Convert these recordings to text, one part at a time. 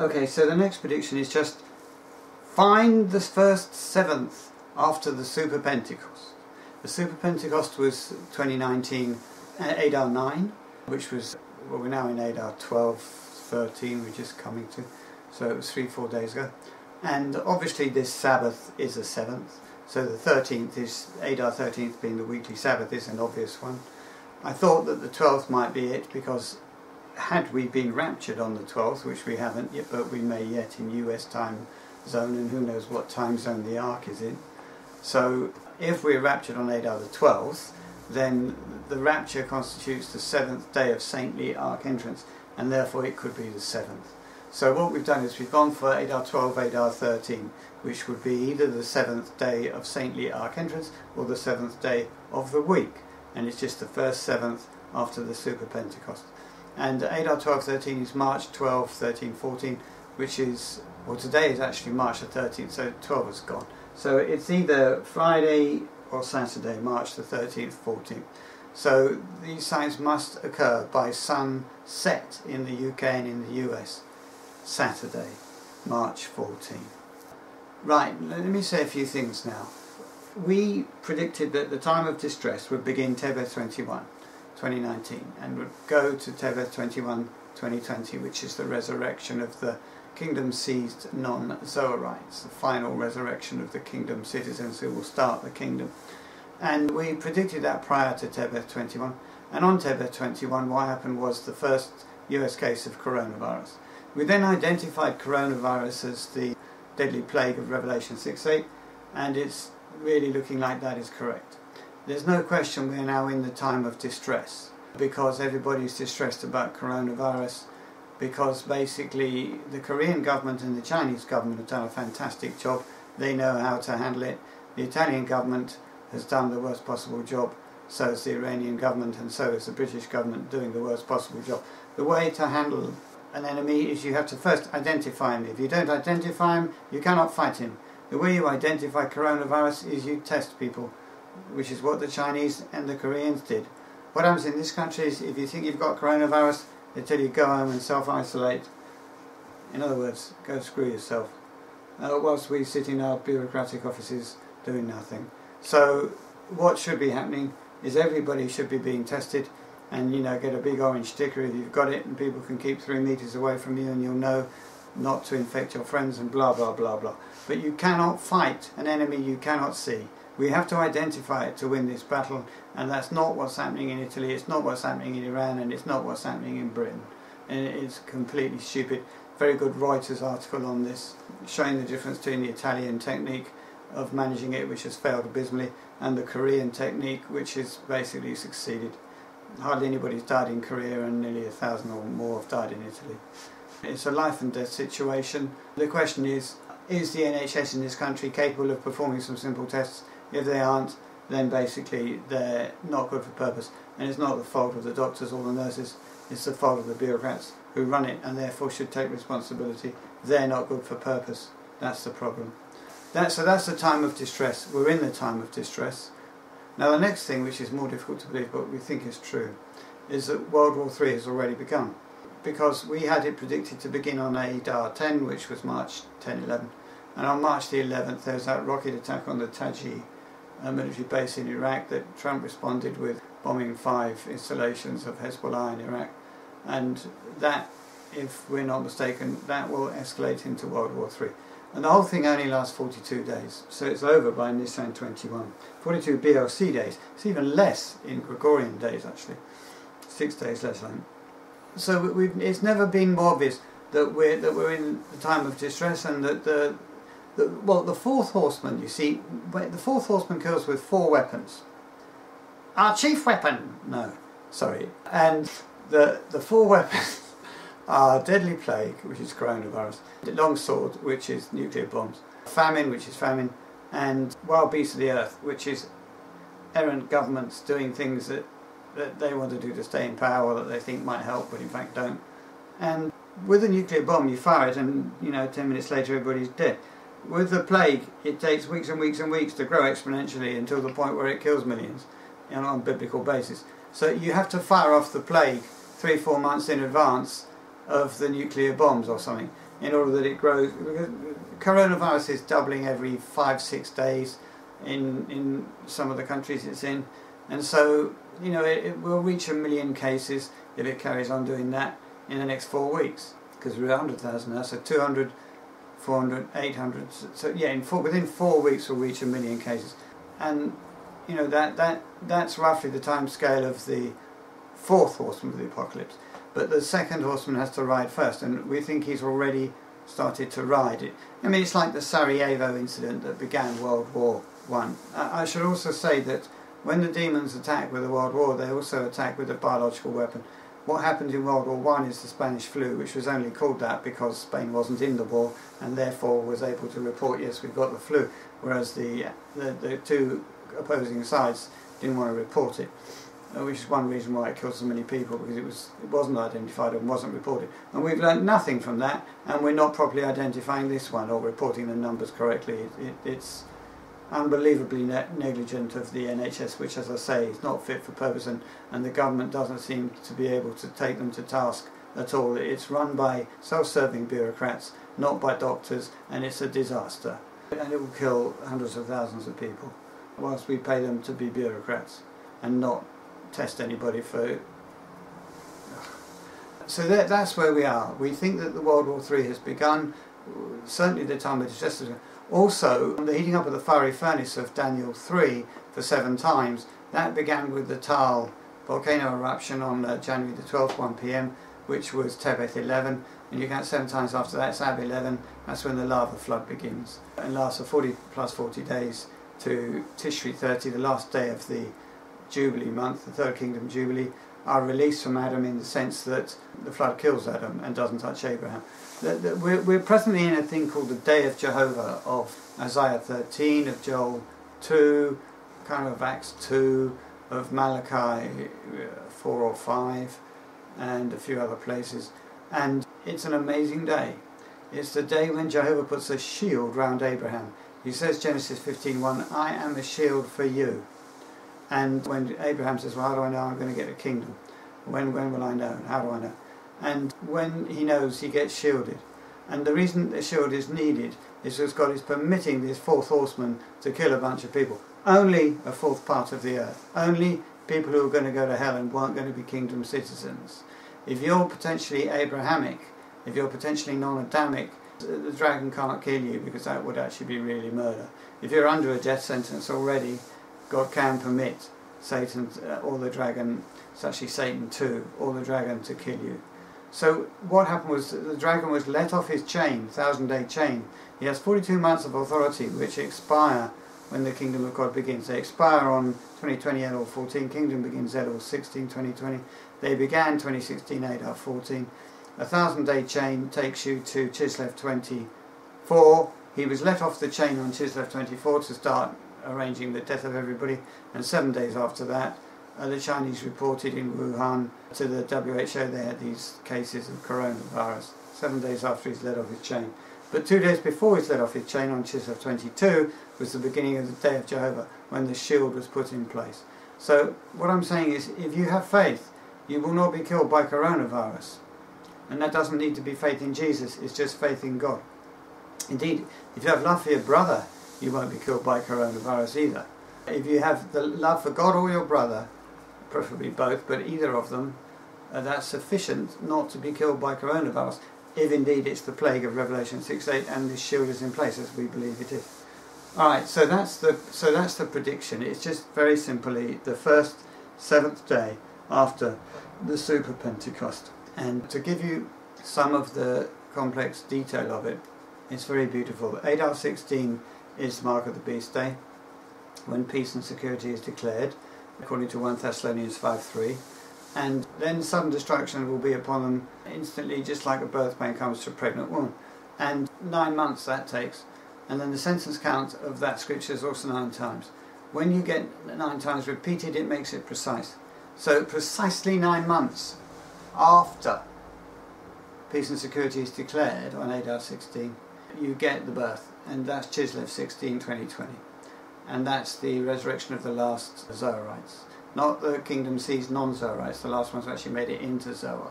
Okay, so the next prediction is just find the first seventh after the Super Pentecost. The Super Pentecost was 2019 uh, Adar 9, which was, well, we're now in Adar 12, 13, we're just coming to, so it was three, four days ago. And obviously, this Sabbath is a seventh, so the 13th is, Adar 13th being the weekly Sabbath, is an obvious one. I thought that the 12th might be it because had we been raptured on the 12th, which we haven't yet, but we may yet in US time zone, and who knows what time zone the ark is in. So if we're raptured on Adar the 12th, then the rapture constitutes the seventh day of saintly ark entrance, and therefore it could be the seventh. So what we've done is we've gone for Adar 12, Adar 13, which would be either the seventh day of saintly ark entrance or the seventh day of the week, and it's just the first seventh after the Super Pentecost. And Adar 12, 13 is March 12, 13, 14, which is, well today is actually March the 13th, so 12 has gone. So it's either Friday or Saturday, March the 13th, 14th. So these signs must occur by sunset in the UK and in the US, Saturday, March 14th. Right, let me say a few things now. We predicted that the time of distress would begin Tebeth 21, 2019, and would go to Tebeth 21, 2020, which is the resurrection of the kingdom seized non-Zoarites, the final resurrection of the kingdom citizens who will start the kingdom. And we predicted that prior to Tebeth 21. And on Tebeth 21, what happened was the first US case of coronavirus. We then identified coronavirus as the deadly plague of Revelation 6.8, and it's really looking like that is correct. There's no question we are now in the time of distress because everybody's distressed about coronavirus because basically the Korean government and the Chinese government have done a fantastic job. They know how to handle it. The Italian government has done the worst possible job. So is the Iranian government and so is the British government doing the worst possible job. The way to handle an enemy is you have to first identify him. If you don't identify him, you cannot fight him. The way you identify coronavirus is you test people, which is what the Chinese and the Koreans did. What happens in this country is if you think you've got coronavirus, they tell you go home and self-isolate. In other words, go screw yourself. Uh, whilst we sit in our bureaucratic offices doing nothing. So what should be happening is everybody should be being tested and you know get a big orange sticker if you've got it and people can keep three meters away from you and you'll know not to infect your friends and blah blah blah blah. But you cannot fight an enemy you cannot see. We have to identify it to win this battle, and that's not what's happening in Italy, it's not what's happening in Iran, and it's not what's happening in Britain. And it's completely stupid. Very good Reuters article on this, showing the difference between the Italian technique of managing it, which has failed abysmally, and the Korean technique, which has basically succeeded. Hardly anybody's died in Korea, and nearly a thousand or more have died in Italy. It's a life and death situation. The question is, is the NHS in this country capable of performing some simple tests if they aren't, then basically they're not good for purpose. And it's not the fault of the doctors or the nurses, it's the fault of the bureaucrats who run it and therefore should take responsibility. They're not good for purpose. That's the problem. That, so that's the time of distress. We're in the time of distress. Now the next thing, which is more difficult to believe but we think is true, is that World War III has already begun. Because we had it predicted to begin on Adar 10, which was March 10, 11. And on March the 11th, there was that rocket attack on the Taji a military base in Iraq that Trump responded with bombing five installations of Hezbollah in Iraq. And that, if we're not mistaken, that will escalate into World War III. And the whole thing only lasts 42 days, so it's over by Nisan 21. 42 BLC days. It's even less in Gregorian days, actually. Six days less, I think. So it's never been more obvious that we're, that we're in the time of distress and that the, the, well, the fourth horseman, you see, the fourth horseman kills with four weapons. Our chief weapon, no, sorry. And the, the four weapons are deadly plague, which is coronavirus, long sword, which is nuclear bombs, famine, which is famine, and wild beasts of the earth, which is errant governments doing things that, that they want to do to stay in power that they think might help, but in fact don't. And with a nuclear bomb, you fire it, and you know, ten minutes later, everybody's dead. With the plague, it takes weeks and weeks and weeks to grow exponentially until the point where it kills millions you know, on a biblical basis. So you have to fire off the plague three, four months in advance of the nuclear bombs or something. in order that it grows. Because coronavirus is doubling every five, six days in, in some of the countries it's in. And so, you know, it, it will reach a million cases if it carries on doing that in the next four weeks. Because we're 100,000 now, so 200, 400, 800. So, yeah, in four, within four weeks we'll reach a million cases. And, you know, that, that that's roughly the time scale of the fourth horseman of the apocalypse. But the second horseman has to ride first, and we think he's already started to ride it. I mean, it's like the Sarajevo incident that began World War One. I. I should also say that when the demons attack with the World War, they also attack with a biological weapon. What happened in World War One is the Spanish flu, which was only called that because Spain wasn't in the war and therefore was able to report, yes, we've got the flu, whereas the, the, the two opposing sides didn't want to report it. Uh, which is one reason why it killed so many people because it was it wasn't identified and wasn't reported. And we've learned nothing from that, and we're not properly identifying this one or reporting the numbers correctly. It, it, it's unbelievably ne negligent of the NHS, which, as I say, is not fit for purpose, and, and the government doesn't seem to be able to take them to task at all. It's run by self-serving bureaucrats, not by doctors, and it's a disaster. And it will kill hundreds of thousands of people, whilst we pay them to be bureaucrats and not test anybody for. it. So that, that's where we are. We think that the World War III has begun. Certainly, the time of justice. Also, the heating up of the fiery furnace of Daniel 3 for seven times. That began with the Taal volcano eruption on uh, January the 12th, 1 p.m., which was Tebeth 11. And you count seven times after that, it's Ab 11. That's when the lava flood begins and lasts for 40 plus 40 days to Tishri 30, the last day of the Jubilee month, the Third Kingdom Jubilee, are released from Adam in the sense that the flood kills Adam and doesn't touch Abraham. We're, presently in a thing called the Day of Jehovah of Isaiah 13, of Joel 2, kind of Acts 2, of Malachi uh, 4 or 5, and a few other places. And it's an amazing day. It's the day when Jehovah puts a shield round Abraham. He says, Genesis 15:1, I am a shield for you. And when Abraham says, Well, how do I know I'm going to get a kingdom? When, when will I know? How do I know? And when he knows, he gets shielded. And the reason the shield is needed is because God is permitting this fourth horseman to kill a bunch of people. Only a fourth part of the earth. Only people who are going to go to hell and weren't going to be kingdom citizens. If you're potentially Abrahamic, if you're potentially non-Adamic, the dragon can't kill you because that would actually be really murder. If you're under a death sentence already, God can permit Satan uh, or the dragon, it's actually Satan too, or the dragon to kill you. So what happened was the dragon was let off his chain, thousand day chain. He has 42 months of authority which expire when the kingdom of God begins. They expire on 2020 or 14, kingdom begins Elul 16, 2020. They began 2016 or 14. A thousand day chain takes you to Chislev 24. He was let off the chain on Chislev 24 to start arranging the death of everybody. And seven days after that, uh, the Chinese reported in Wuhan to the WHO they had these cases of coronavirus. Seven days after he's let off his chain. But two days before he's let off his chain on Chislev 22 was the beginning of the Day of Jehovah when the shield was put in place. So what I'm saying is if you have faith, you will not be killed by coronavirus. And that doesn't need to be faith in Jesus, it's just faith in God. Indeed, if you have love for your brother, you won't be killed by coronavirus either. If you have the love for God or your brother, preferably both, but either of them, uh, that's sufficient not to be killed by coronavirus, if indeed it's the plague of Revelation 6.8 and this shield is in place as we believe it is. Alright, so that's the so that's the prediction. It's just very simply the first seventh day after the Super Pentecost. And to give you some of the complex detail of it, it's very beautiful. Adar 16 is the mark of the beast day, when peace and security is declared, according to 1 Thessalonians 5.3. And then sudden destruction will be upon them instantly, just like a birth pain comes to a pregnant woman. And nine months that takes. And then the sentence count of that scripture is also nine times. When you get nine times repeated, it makes it precise. So precisely nine months after peace and security is declared on Adar 16, you get the birth and that's Chislev 16, 2020. And that's the resurrection of the last Zoarites. Not the kingdom sees non-Zoarites, the last ones who actually made it into Zoar.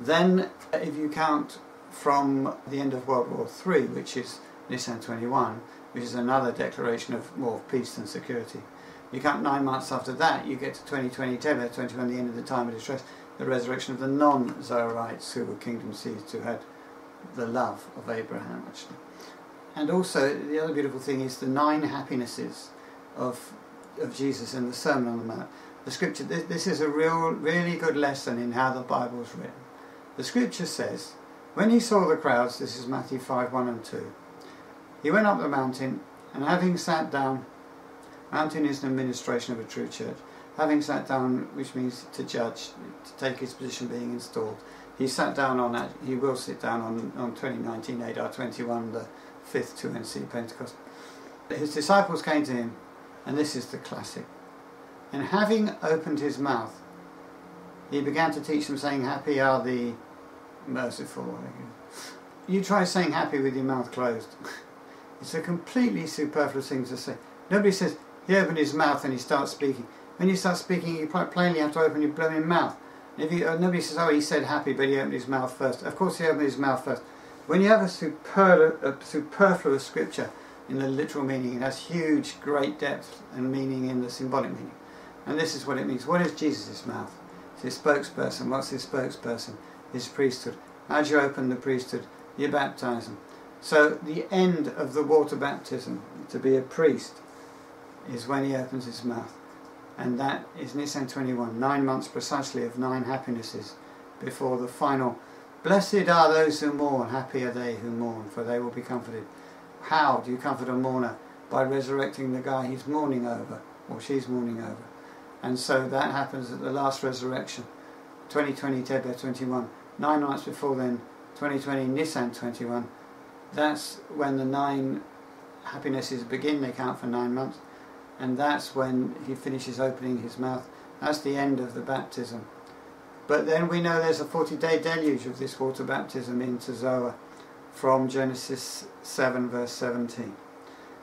Then, if you count from the end of World War III, which is Nisan 21, which is another declaration of more peace and security. You count nine months after that, you get to 2020 Tebet, 21, the end of the time of distress, the resurrection of the non-Zoarites who were kingdom seized, who had the love of Abraham, actually. And also, the other beautiful thing is the nine happinesses of, of Jesus in the Sermon on the Mount. The scripture, this, this is a real, really good lesson in how the Bible is written. The scripture says, when he saw the crowds, this is Matthew 5 1 and 2, he went up the mountain, and having sat down, mountain is an administration of a true church, having sat down, which means to judge, to take his position being installed, he sat down on that, he will sit down on, on 2019 ADAR 21, the fifth 2NC Pentecost. His disciples came to him, and this is the classic. And having opened his mouth, he began to teach them, saying, Happy are the merciful. You try saying happy with your mouth closed. it's a completely superfluous thing to say. Nobody says, he opened his mouth and he starts speaking. When you start speaking, you quite plainly have to open your blooming mouth. If you, uh, nobody says, oh, he said happy, but he opened his mouth first. Of course, he opened his mouth first. When you have a, super, a superfluous scripture in the literal meaning, it has huge, great depth and meaning in the symbolic meaning. And this is what it means. What is Jesus' mouth? It's his spokesperson. What's his spokesperson? His priesthood. As you open the priesthood, you baptize them. So the end of the water baptism, to be a priest, is when he opens his mouth. And that is Nisan 21, nine months precisely of nine happinesses before the final. Blessed are those who mourn, happy are they who mourn, for they will be comforted. How do you comfort a mourner? By resurrecting the guy he's mourning over, or she's mourning over. And so that happens at the last resurrection, 2020 Tebet 21. Nine months before then, 2020 Nisan 21. That's when the nine happinesses begin. They count for nine months. And that's when he finishes opening his mouth. That's the end of the baptism. But then we know there's a 40 day deluge of this water baptism into Zoar from Genesis 7, verse 17.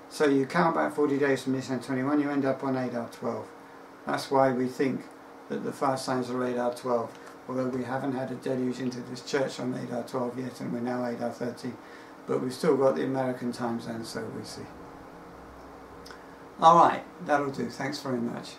So you count back 40 days from Nisan 21, you end up on Adar 12. That's why we think that the fast signs are Adar 12, although we haven't had a deluge into this church on Adar 12 yet, and we're now Adar 13. But we've still got the American time zone, so we see. Alright, that'll do. Thanks very much.